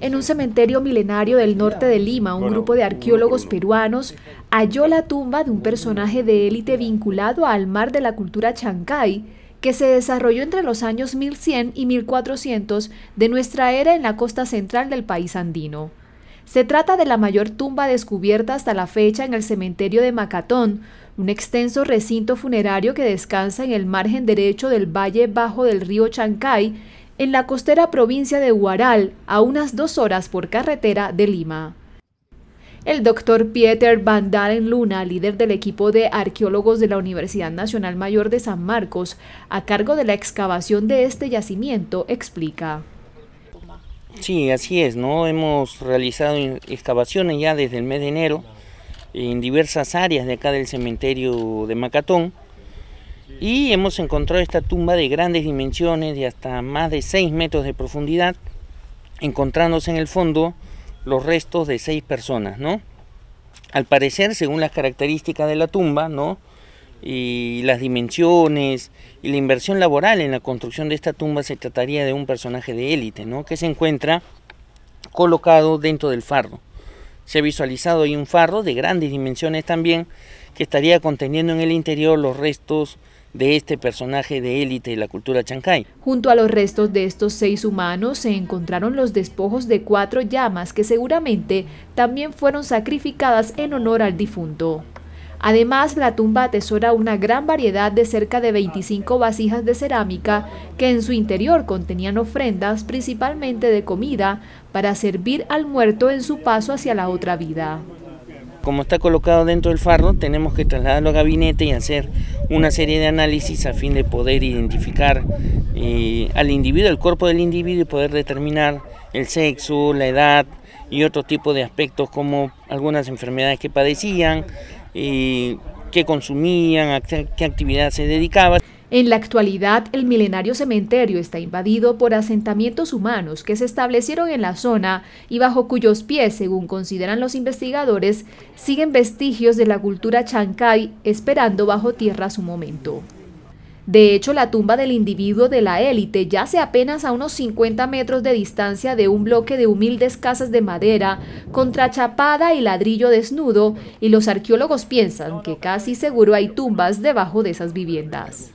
En un cementerio milenario del norte de Lima, un grupo de arqueólogos peruanos halló la tumba de un personaje de élite vinculado al mar de la cultura chancay, que se desarrolló entre los años 1100 y 1400 de nuestra era en la costa central del país andino. Se trata de la mayor tumba descubierta hasta la fecha en el cementerio de Macatón, un extenso recinto funerario que descansa en el margen derecho del valle bajo del río Chancay, en la costera provincia de Huaral, a unas dos horas por carretera de Lima. El doctor Pieter Van Dalen Luna, líder del equipo de arqueólogos de la Universidad Nacional Mayor de San Marcos, a cargo de la excavación de este yacimiento, explica. Sí, así es, ¿no? Hemos realizado excavaciones ya desde el mes de enero en diversas áreas de acá del cementerio de Macatón y hemos encontrado esta tumba de grandes dimensiones, de hasta más de 6 metros de profundidad, encontrándose en el fondo los restos de seis personas, ¿no? Al parecer, según las características de la tumba, ¿no? y las dimensiones y la inversión laboral en la construcción de esta tumba se trataría de un personaje de élite, ¿no? que se encuentra colocado dentro del farro. Se ha visualizado ahí un farro de grandes dimensiones también, que estaría conteniendo en el interior los restos de este personaje de élite de la cultura chancay. Junto a los restos de estos seis humanos se encontraron los despojos de cuatro llamas que seguramente también fueron sacrificadas en honor al difunto. Además, la tumba atesora una gran variedad de cerca de 25 vasijas de cerámica que en su interior contenían ofrendas principalmente de comida para servir al muerto en su paso hacia la otra vida. Como está colocado dentro del farro, tenemos que trasladarlo al gabinete y hacer una serie de análisis a fin de poder identificar eh, al individuo, el cuerpo del individuo y poder determinar el sexo, la edad y otro tipo de aspectos como algunas enfermedades que padecían, eh, qué consumían, a qué actividad se dedicaban. En la actualidad, el milenario cementerio está invadido por asentamientos humanos que se establecieron en la zona y bajo cuyos pies, según consideran los investigadores, siguen vestigios de la cultura chancay esperando bajo tierra su momento. De hecho, la tumba del individuo de la élite yace apenas a unos 50 metros de distancia de un bloque de humildes casas de madera, contrachapada y ladrillo desnudo, y los arqueólogos piensan que casi seguro hay tumbas debajo de esas viviendas.